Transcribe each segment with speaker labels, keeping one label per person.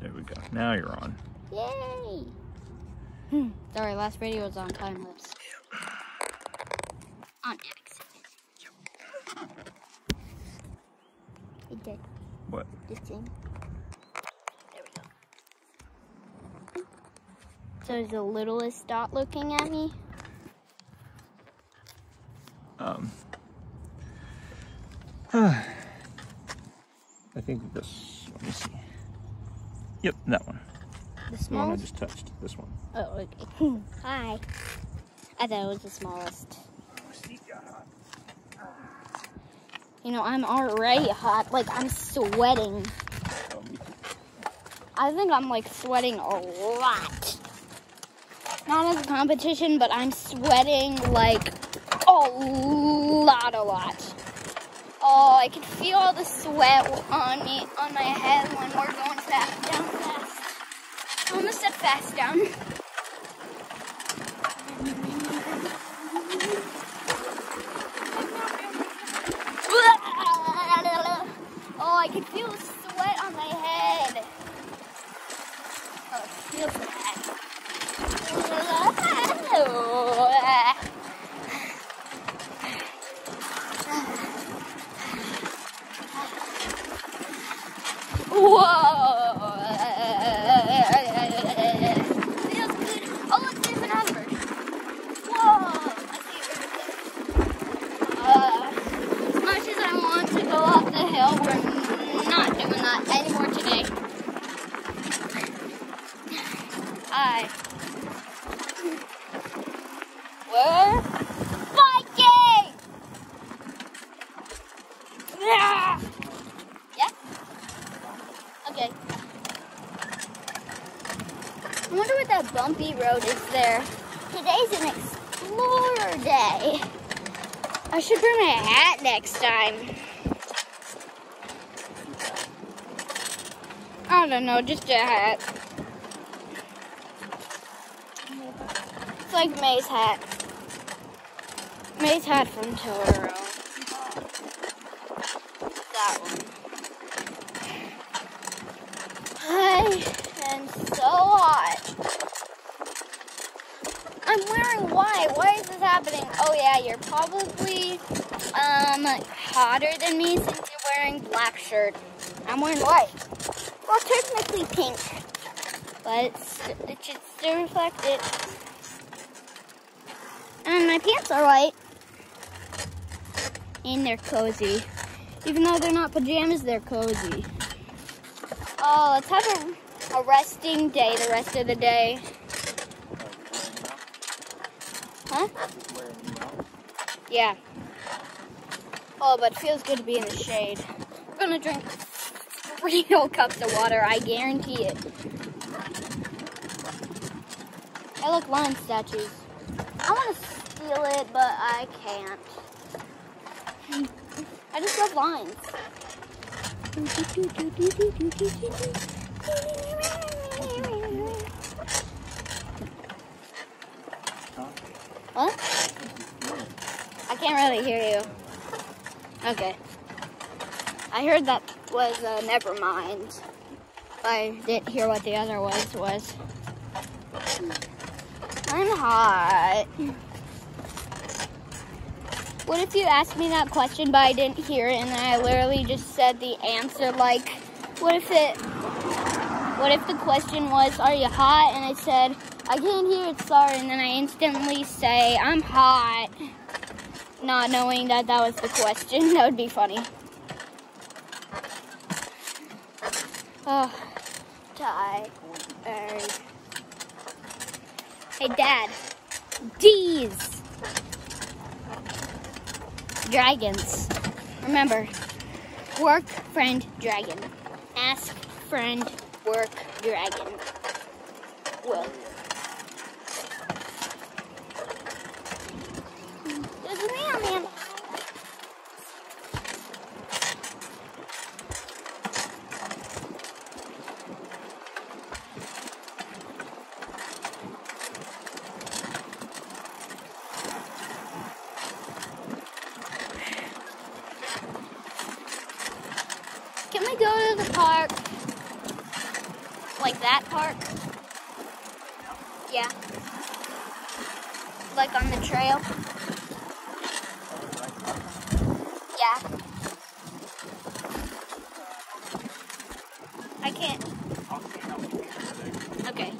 Speaker 1: There we go. Now you're on.
Speaker 2: Yay! Hmm. Sorry, last video was on time lapse. On X. Hey, Dad.
Speaker 1: What?
Speaker 2: This thing. There we go. So is the littlest dot looking at me?
Speaker 1: Um. I think this. Let me see. Yep, that one.
Speaker 2: The
Speaker 1: The one I just touched. This one.
Speaker 2: Oh, okay. Hi. I thought it was the smallest. You know, I'm already hot. Like, I'm sweating. I think I'm like sweating a lot. Not as a competition, but I'm sweating like a lot, a lot. Oh, I can feel all the sweat on me, on my head when we're going fast, down fast. Almost said fast down. Oh, I can feel the sweat on my head. Oh, it feels bad. Whoa! Oh, look, there's. Whoa! As much as I want to go the hill, we're not doing that anymore today. Hi. We're biking! Yeah! Yeah? Okay. I wonder what road is there. Today's an explorer day. I should bring my hat next time. I don't know, just a hat. It's like May's hat. May's hat from Totoro. That one. I am so hot. I'm wearing white. Why is this happening? Oh yeah, you're probably um hotter than me since you're wearing black shirt. I'm wearing white. Well, technically pink, but it should still reflect it. And my pants are white, and they're cozy. Even though they're not pajamas, they're cozy. Oh, let's have a, a resting day the rest of the day. Huh? Yeah. Oh, but it feels good to be in the shade. We're gonna drink three whole cups of water, I guarantee it. I look lion statues. I want to steal it, but I can't. I just love lines. What? I can't really hear you. Okay. I heard that was uh, never mind. I didn't hear what the other was was. I'm hot. What if you asked me that question but I didn't hear it and I literally just said the answer like what if it what if the question was are you hot and I said I can't hear it sorry and then I instantly say I'm hot not knowing that that was the question that would be funny. Oh, tired. Hey, Dad. D's. Dragons. Remember, work, friend, dragon. Ask, friend, work, dragon. Mailman. Can we go to the park? Like that park? Yeah. Like on the trail? Yeah. I can't. Okay.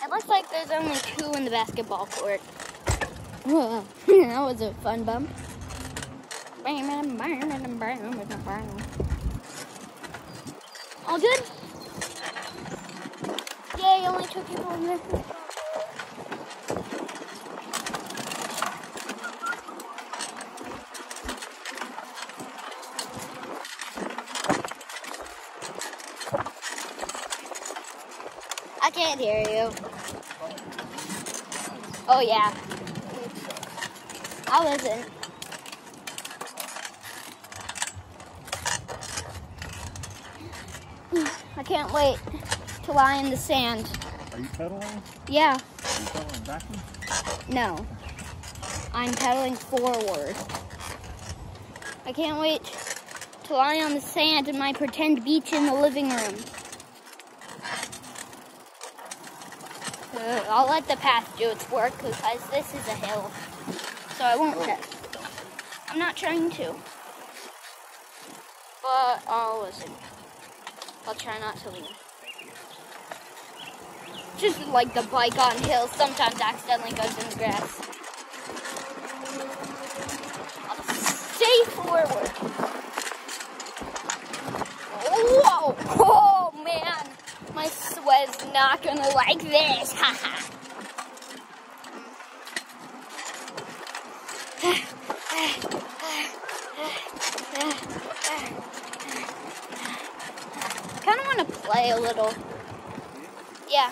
Speaker 2: It looks like there's only two in the basketball court. Whoa. that was a fun bump. All good? Yay, only two people in there. I can't hear you. Oh yeah. I'll listen. I can't wait to lie in the sand.
Speaker 1: Are you pedaling?
Speaker 2: Yeah,
Speaker 1: Are you pedaling backwards?
Speaker 2: no. I'm pedaling forward. I can't wait to lie on the sand in my pretend beach in the living room. Uh, I'll let the path do its work because this is a hill. So I won't test. I'm not trying to. But I'll listen. I'll try not to leave. Just like the bike on hills sometimes accidentally goes in the grass. I'll stay forward. Whoa! Oh man! My sweat's not gonna like this. Kind of want to play a little. Yeah.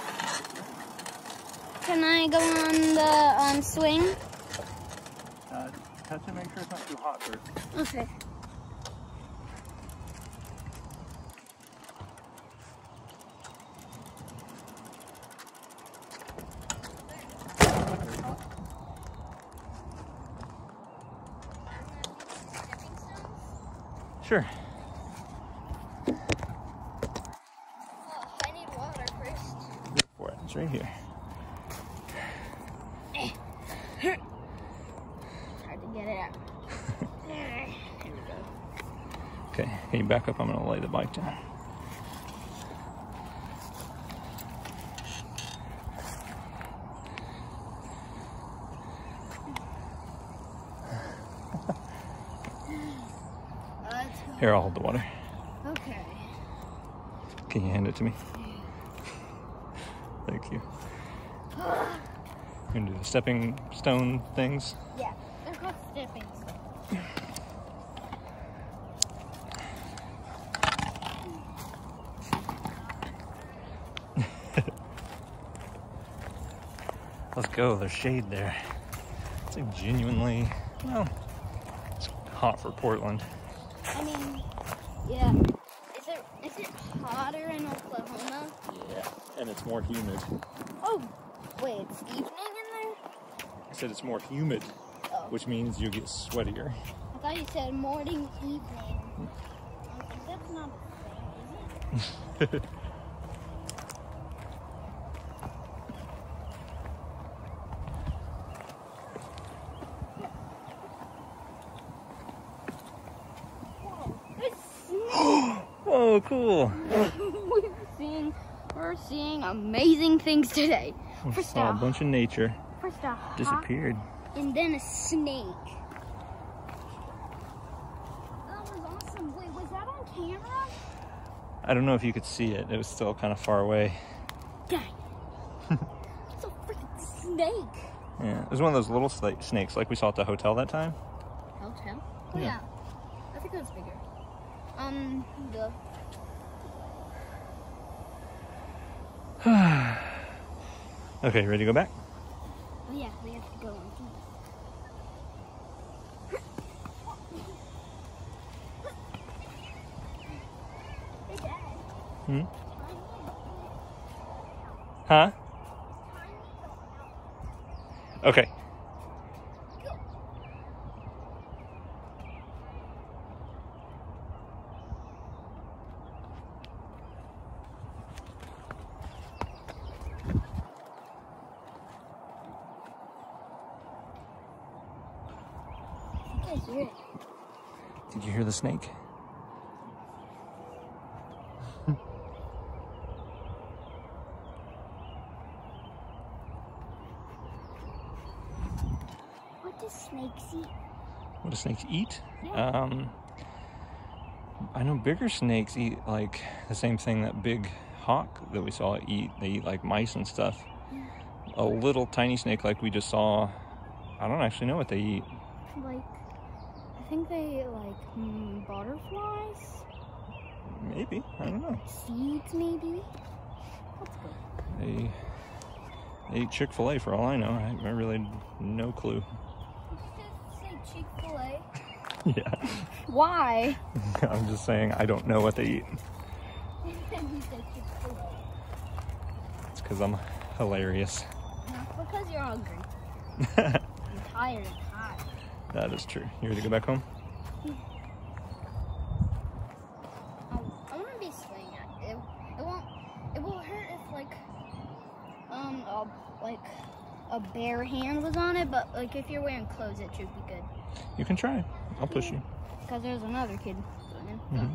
Speaker 2: Can I go on the um, swing?
Speaker 1: Uh, touch it, make sure it's not too hot first.
Speaker 2: Okay.
Speaker 1: Sure.
Speaker 2: Oh, I need water first.
Speaker 1: Go for it. It's right here.
Speaker 2: Hard to get it out. There we go.
Speaker 1: Okay, can you back up? I'm gonna lay the bike down. Uh, here, I'll hold the water.
Speaker 2: Okay.
Speaker 1: Can you hand it to me? Thank you. You're gonna do the stepping stone things?
Speaker 2: Yeah, they're called stepping stones.
Speaker 1: Let's go. There's shade there. It's like genuinely, well, it's hot for Portland.
Speaker 2: I mean, yeah. Is it is it hotter in Oklahoma?
Speaker 1: And it's more humid.
Speaker 2: Oh, wait, it's evening in there?
Speaker 1: I said it's more humid,
Speaker 2: Oh.
Speaker 1: which means you get sweatier.
Speaker 2: I thought you said morning, evening. Like, that's not a thing, is it? Whoa, it's snow.
Speaker 1: Whoa, cool.
Speaker 2: We've seeing, we're seeing amazing things today.
Speaker 1: We
Speaker 2: First
Speaker 1: saw a
Speaker 2: off,
Speaker 1: bunch of nature
Speaker 2: first a
Speaker 1: disappeared.
Speaker 2: and then a snake. That was awesome. Wait, was that on camera?
Speaker 1: I don't know if you could see it. It was still kind of far away.
Speaker 2: Dang. it's a freaking snake.
Speaker 1: Yeah, it was one of those little snakes like we saw at the hotel that time.
Speaker 2: Hotel? Oh
Speaker 1: Yeah.
Speaker 2: yeah. I think that's bigger. Um, the
Speaker 1: Okay, ready to go back?
Speaker 2: oh yeah, we have to go on.
Speaker 1: Hmm? Huh? Okay.
Speaker 2: I hear it.
Speaker 1: Did you hear the snake?
Speaker 2: What do snakes eat?
Speaker 1: What do snakes eat?
Speaker 2: Yeah.
Speaker 1: Um, I know bigger snakes eat like the same thing that big hawk that we saw eat. They eat like mice and stuff. A little tiny snake like we just saw, I don't actually know what they eat.
Speaker 2: Like, I think they like mm, butterflies,
Speaker 1: Maybe, I don't know.
Speaker 2: seeds, maybe. What's good?
Speaker 1: They, they eat Chick fil A for all I know. I, I really no clue.
Speaker 2: say Chick Fil A.
Speaker 1: yeah,
Speaker 2: Why?
Speaker 1: I'm just saying I don't know what they eat.
Speaker 2: you said Chick Fil A.
Speaker 1: It's because I'm hilarious.
Speaker 2: Because you're hungry. I'm tired.
Speaker 1: That is true. You ready to go back home?
Speaker 2: I, I want to be swinging it. It won't. It will hurt if like, um, a, like a bare hand was on it. But like if you're wearing clothes, it should be good.
Speaker 1: You can try. I'll push you.
Speaker 2: Because there's another kid
Speaker 1: Mhm.
Speaker 2: yeah.